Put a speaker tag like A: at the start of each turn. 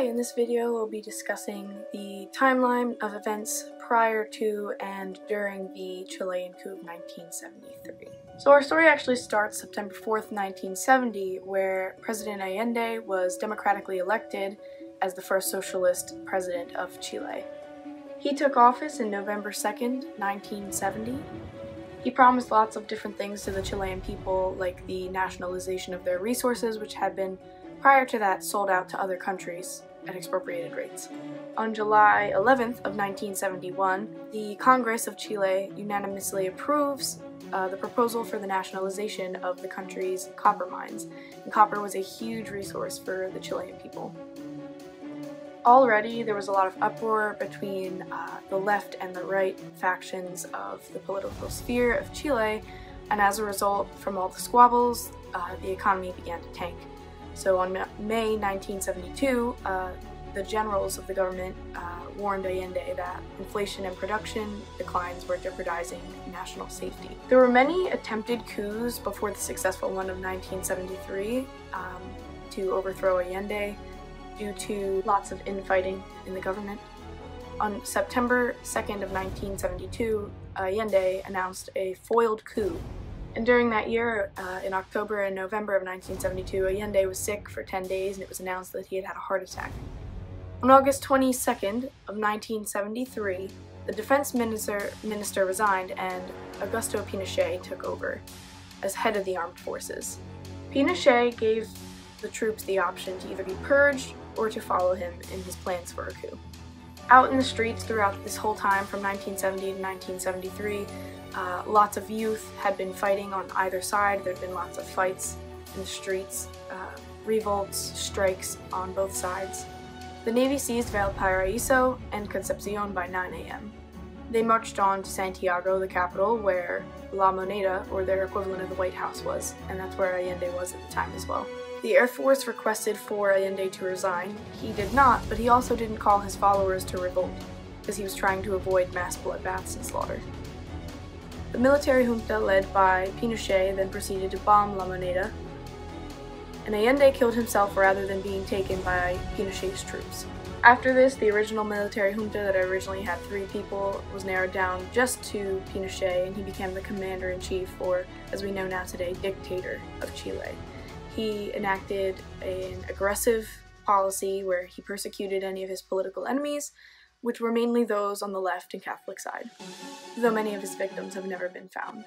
A: Okay, in this video we'll be discussing the timeline of events prior to and during the Chilean coup of 1973. So our story actually starts September 4th, 1970, where President Allende was democratically elected as the first socialist president of Chile. He took office in November 2nd, 1970. He promised lots of different things to the Chilean people, like the nationalization of their resources, which had been prior to that sold out to other countries at expropriated rates. On July 11th of 1971, the Congress of Chile unanimously approves uh, the proposal for the nationalization of the country's copper mines. And copper was a huge resource for the Chilean people. Already, there was a lot of uproar between uh, the left and the right factions of the political sphere of Chile, and as a result, from all the squabbles, uh, the economy began to tank. So on May 1972, uh, the generals of the government uh, warned Allende that inflation and production declines were jeopardizing national safety. There were many attempted coups before the successful one of 1973 um, to overthrow Allende due to lots of infighting in the government. On September 2nd of 1972, Allende announced a foiled coup and during that year, uh, in October and November of 1972, Allende was sick for 10 days and it was announced that he had had a heart attack. On August 22nd of 1973, the defense minister, minister resigned and Augusto Pinochet took over as head of the armed forces. Pinochet gave the troops the option to either be purged or to follow him in his plans for a coup. Out in the streets throughout this whole time from 1970 to 1973, uh, lots of youth had been fighting on either side. There had been lots of fights in the streets, uh, revolts, strikes on both sides. The Navy seized Valparaiso and Concepcion by 9 a.m. They marched on to Santiago, the capital, where La Moneda, or their equivalent of the White House, was, and that's where Allende was at the time as well. The Air Force requested for Allende to resign. He did not, but he also didn't call his followers to revolt, because he was trying to avoid mass bloodbaths and slaughter. The military junta led by Pinochet then proceeded to bomb La Moneda, and Allende killed himself rather than being taken by Pinochet's troops. After this, the original military junta that originally had three people was narrowed down just to Pinochet, and he became the commander-in-chief, or, as we know now today, dictator of Chile. He enacted an aggressive policy where he persecuted any of his political enemies, which were mainly those on the left and Catholic side, though many of his victims have never been found.